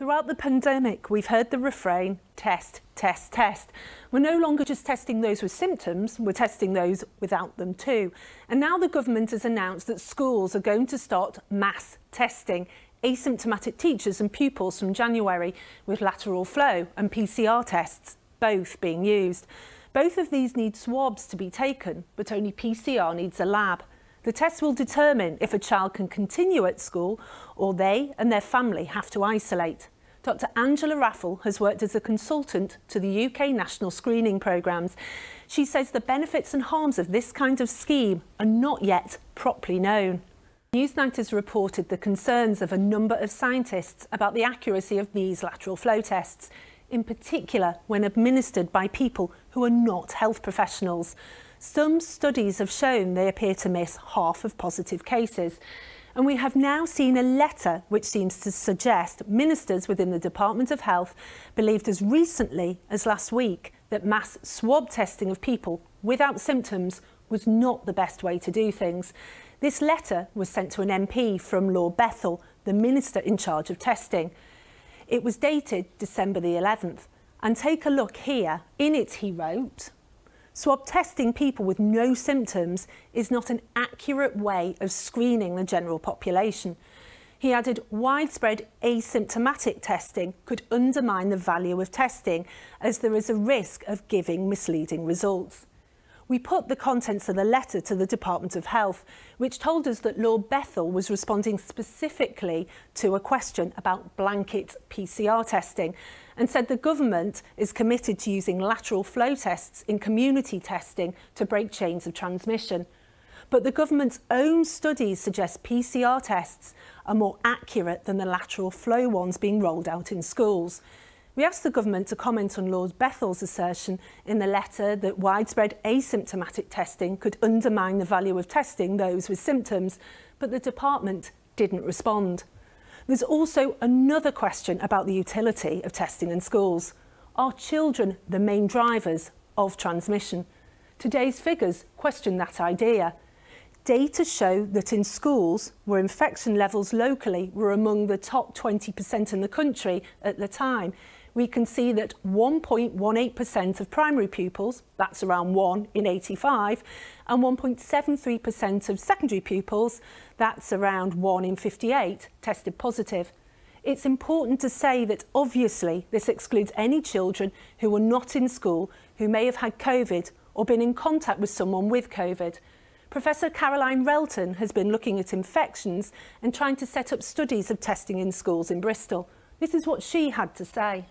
Throughout the pandemic, we've heard the refrain test, test, test. We're no longer just testing those with symptoms, we're testing those without them too. And now the government has announced that schools are going to start mass testing asymptomatic teachers and pupils from January with lateral flow and PCR tests both being used. Both of these need swabs to be taken, but only PCR needs a lab. The test will determine if a child can continue at school or they and their family have to isolate. Dr Angela Raffle has worked as a consultant to the UK national screening programmes. She says the benefits and harms of this kind of scheme are not yet properly known. Newsnight has reported the concerns of a number of scientists about the accuracy of these lateral flow tests, in particular when administered by people who are not health professionals. Some studies have shown they appear to miss half of positive cases. And we have now seen a letter which seems to suggest ministers within the Department of Health believed as recently as last week that mass swab testing of people without symptoms was not the best way to do things. This letter was sent to an MP from Lord Bethell, the minister in charge of testing. It was dated December the 11th. And take a look here. In it, he wrote, Swab testing people with no symptoms is not an accurate way of screening the general population. He added widespread asymptomatic testing could undermine the value of testing as there is a risk of giving misleading results. We put the contents of the letter to the Department of Health, which told us that Lord Bethell was responding specifically to a question about blanket PCR testing and said the government is committed to using lateral flow tests in community testing to break chains of transmission. But the government's own studies suggest PCR tests are more accurate than the lateral flow ones being rolled out in schools. We asked the government to comment on Lord Bethell's assertion in the letter that widespread asymptomatic testing could undermine the value of testing those with symptoms, but the department didn't respond. There's also another question about the utility of testing in schools. Are children the main drivers of transmission? Today's figures question that idea. Data show that in schools, where infection levels locally were among the top 20% in the country at the time, we can see that 1.18% of primary pupils, that's around 1 in 85, and 1.73% of secondary pupils, that's around 1 in 58, tested positive. It's important to say that obviously this excludes any children who were not in school who may have had COVID or been in contact with someone with COVID. Professor Caroline Relton has been looking at infections and trying to set up studies of testing in schools in Bristol. This is what she had to say.